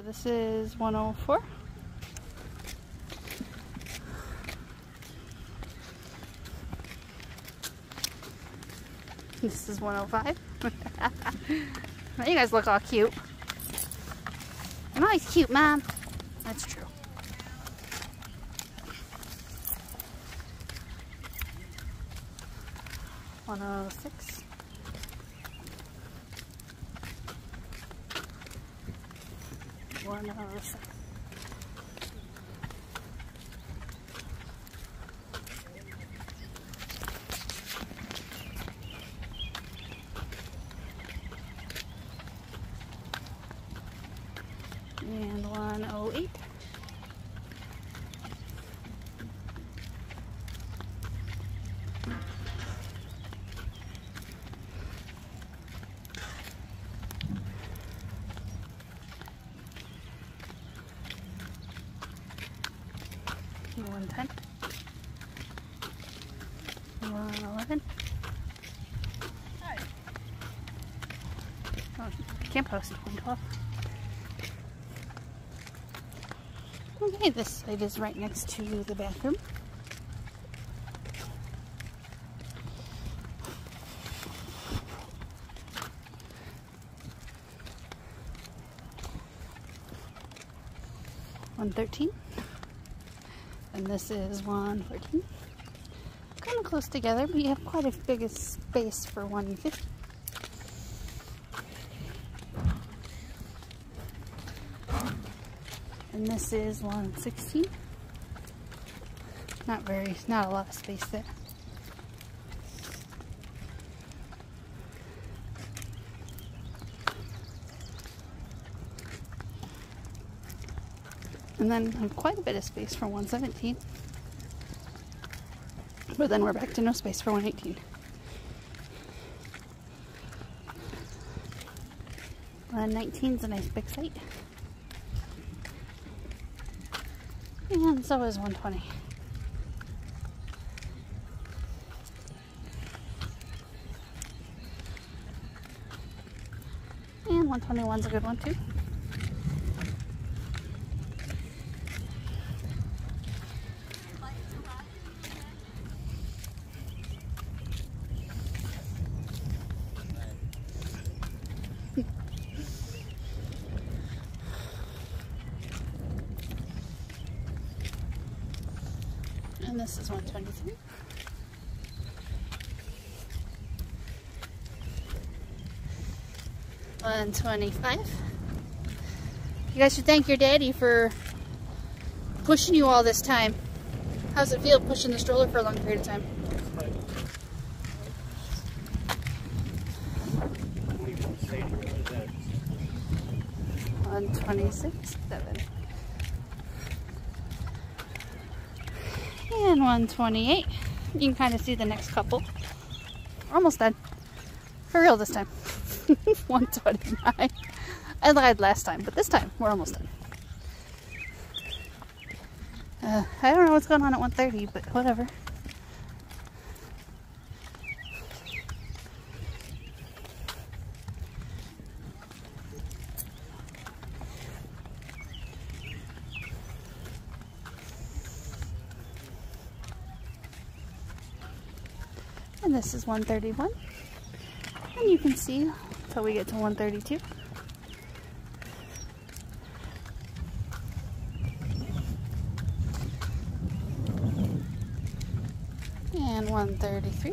So this is 104. This is 105. you guys look all cute. I'm always cute, Mom. That's true. One oh six. One oh seven. And one oh eight. One ten. One eleven. Oh, can't post one twelve. Okay, this side is right next to the bathroom. One thirteen. And this is one fourteen. Kind of close together, but you have quite a big space for one fifty. And this is 116. Not very, not a lot of space there. And then quite a bit of space for 117. But then we're back to no space for 118. One uh, nineteen is a nice big site. And so is 120. And 121 is a good one too. This is 123. One twenty-five. You guys should thank your daddy for pushing you all this time. How's it feel pushing the stroller for a long period of time? One twenty-six, seven. And 128. You can kind of see the next couple. We're almost done. For real this time. 129. I lied last time, but this time we're almost done. Uh, I don't know what's going on at 130, but whatever. And this is 131. And you can see until we get to 132. And 133.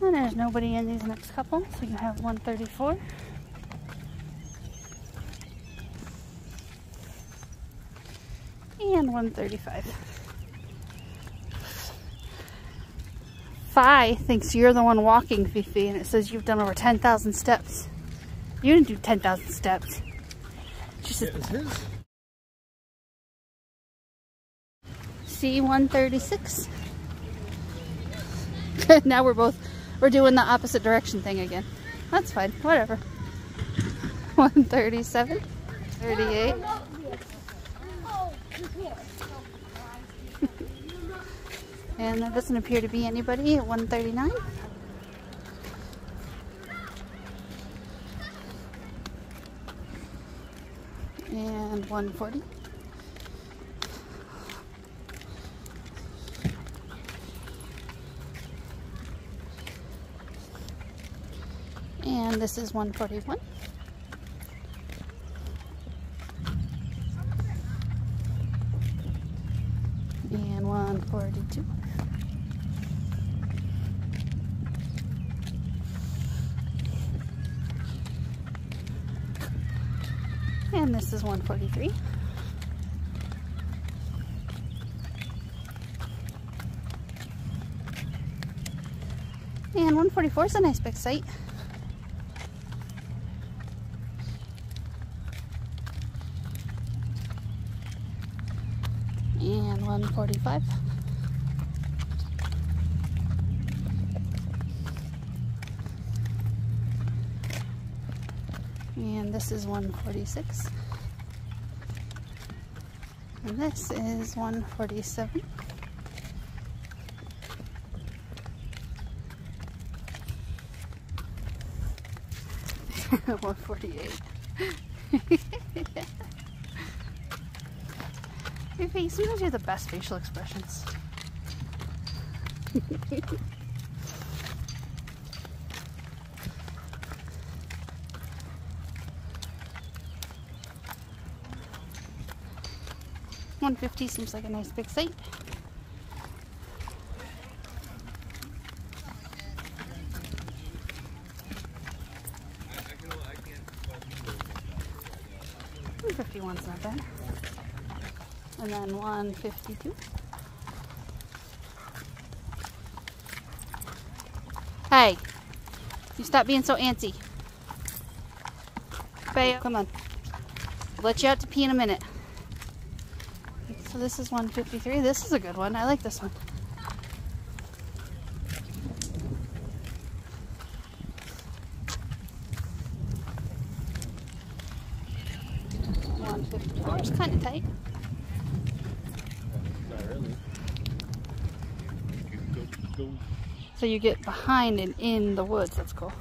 And there's nobody in these next couple, so you have 134. and 135. Phi thinks you're the one walking, Fifi, and it says you've done over 10,000 steps. You didn't do 10,000 steps. She his. C136. now we're both, we're doing the opposite direction thing again. That's fine, whatever. 137, 38. And there doesn't appear to be anybody at 139. And 140. And this is 141. And 142. And this is 143. And 144 is a nice big site. And 145. And this is 146. And this is 147. One forty-eight. Your face, you have the best facial expressions. One fifty seems like a nice big site. One fifty one's not bad. And then one fifty two. Hey, you stop being so antsy. Bayo, come on. I'll let you out to pee in a minute. So this is 153. This is a good one. I like this one. Is kind of tight. Really. Go, go. So you get behind and in the woods. That's cool.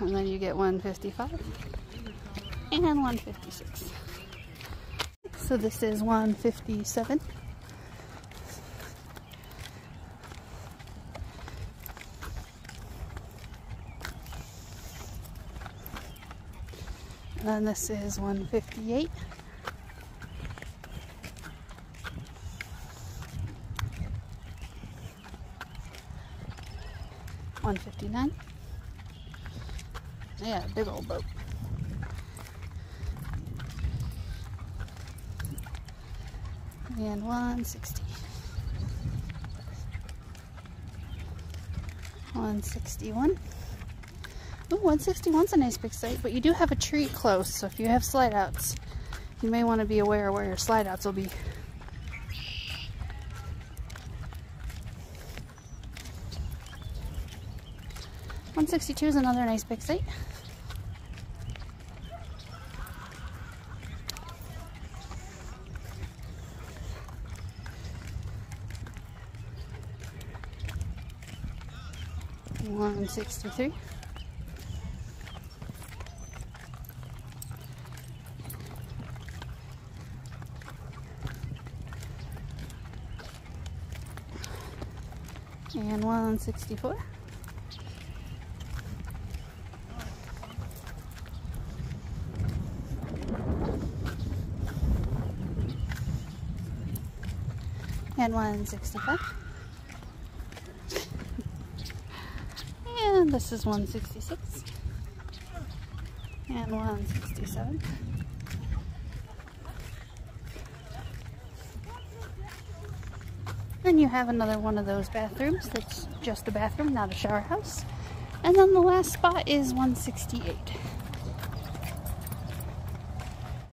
And then you get 155 and 156. So this is 157. And this is 158. One fifty nine. Yeah, big old boat. And one sixty. One sixty one. Ooh, 161's a nice big site, but you do have a tree close, so if you have slide outs, you may want to be aware where your slide outs will be. One sixty two is another nice big site. One sixty three. And one sixty four. and 165. and this is 166. And 167. Then you have another one of those bathrooms that's just a bathroom, not a shower house. And then the last spot is 168.